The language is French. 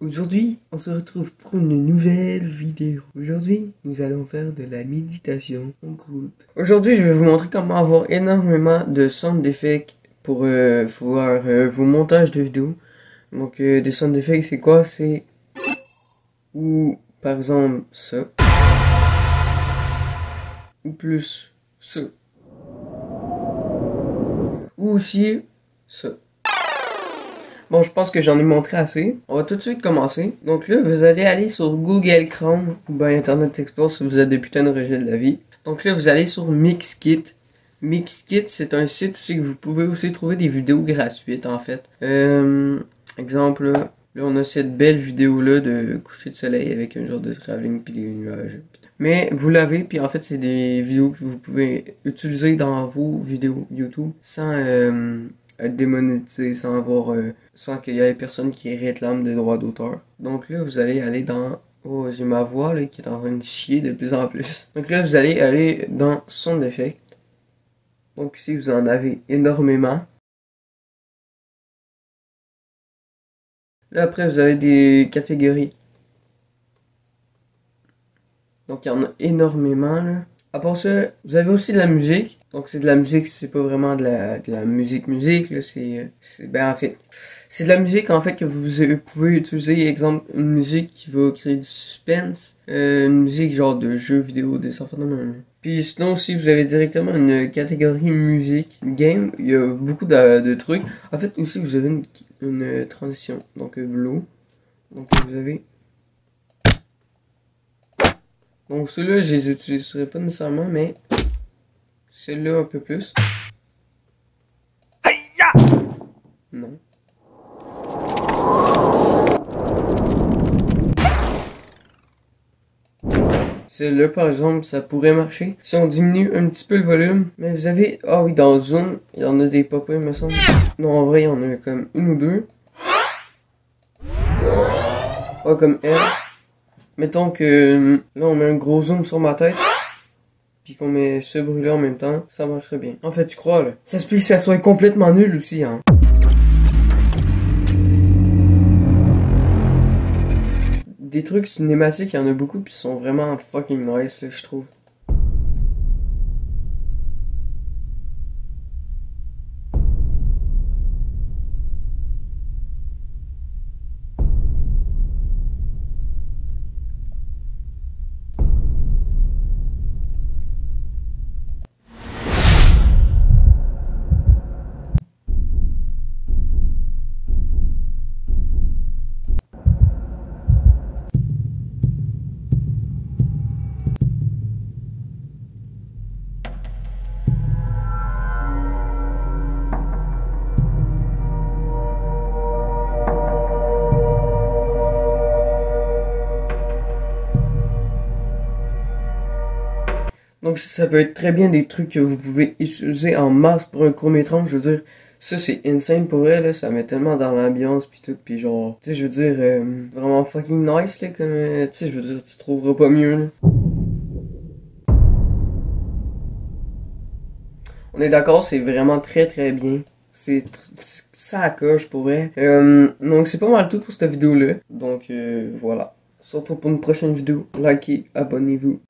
Aujourd'hui, on se retrouve pour une nouvelle vidéo. Aujourd'hui, nous allons faire de la méditation en groupe. Aujourd'hui, je vais vous montrer comment avoir énormément de sound d'effets pour euh, voir euh, vos montages de vidéos. Donc, euh, des sound d'effets, c'est quoi? C'est ou par exemple ça ou plus ça ou aussi ça. Bon, je pense que j'en ai montré assez. On va tout de suite commencer. Donc là, vous allez aller sur Google Chrome ou bien Internet Explorer si vous êtes des putains de rejet de la vie. Donc là, vous allez sur Mixkit. Mixkit, c'est un site aussi que vous pouvez aussi trouver des vidéos gratuites en fait. Euh, exemple, là, on a cette belle vidéo là de coucher de soleil avec un genre de travelling puis des nuages. Mais vous l'avez, puis en fait, c'est des vidéos que vous pouvez utiliser dans vos vidéos YouTube sans euh, être démonétisé, sans avoir, euh, sans qu'il y ait personne qui réclame des droits d'auteur. Donc là, vous allez aller dans, oh, j'ai ma voix là qui est en train de chier de plus en plus. Donc là, vous allez aller dans son d'effet. Donc ici, vous en avez énormément. Là, après, vous avez des catégories. Donc, il y en a énormément, là. À part ça, vous avez aussi de la musique. Donc, c'est de la musique, c'est pas vraiment de la, musique musique, là. C'est, c'est, ben, en fait, c'est de la musique, en fait, que vous pouvez utiliser. Exemple, une musique qui va créer du suspense. Euh, une musique genre de jeux vidéo, des enfants de même. Puis sinon, si vous avez directement une catégorie musique, game, il y a beaucoup de, trucs. En fait, aussi, vous avez une, une transition. Donc, blue. Donc, vous avez donc ceux-là, je les utiliserai pas nécessairement, mais ceux-là un peu plus. Non. Celle-là, par exemple, ça pourrait marcher. Si on diminue un petit peu le volume. Mais vous avez... Ah oui, dans Zoom, il y en a des pop me semble. Non, en vrai, il y en a comme une ou deux. Pas comme elle. Mettons que là on met un gros zoom sur ma tête. Qu'on met ce bruit-là en même temps, ça marcherait bien. En fait, tu crois là. Ça se peut que ça soit complètement nul aussi, hein. Des trucs cinématiques, il y en a beaucoup, puis sont vraiment fucking nice, là, je trouve. Donc ça peut être très bien des trucs que vous pouvez utiliser en masse pour un court. Je veux dire, ça c'est insane pour elle, ça met tellement dans l'ambiance puis tout, puis genre, tu sais, je veux dire, euh, vraiment fucking nice là, comme, euh, tu sais, je veux dire, tu trouveras pas mieux là. On est d'accord, c'est vraiment très très bien. C'est ça coche pour vrai. Euh, donc c'est pas mal tout pour cette vidéo là. Donc voilà. Surtout pour une prochaine vidéo. Likez, abonnez-vous.